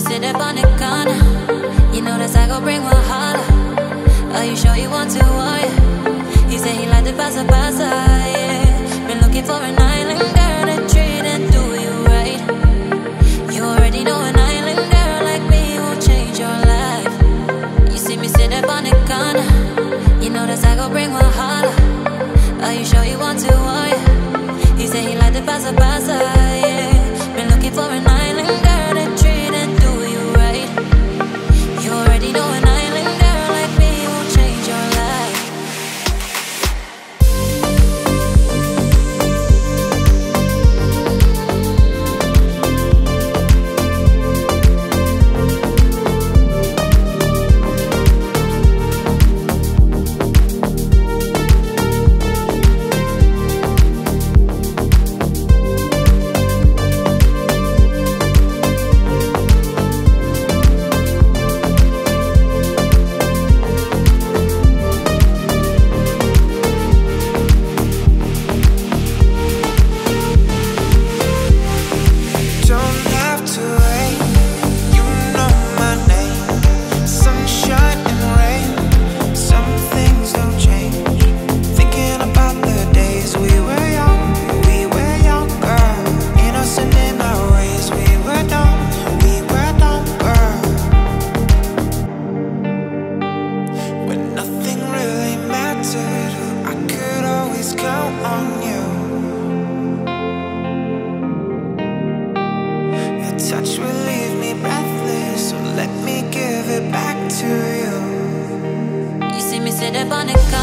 sit up on the corner. You know that's I go bring one holler. Are you sure you want to, are you? He said he like the pasa pasa, yeah. Been looking for an island girl to treat and do you right. You already know an island girl like me will change your life. You see me sit up on the corner. You know that's I go bring one holler. Are you sure you want to, are to you. You see me sit up on the corner.